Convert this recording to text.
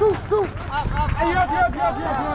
Go, go! Up, up, up, up.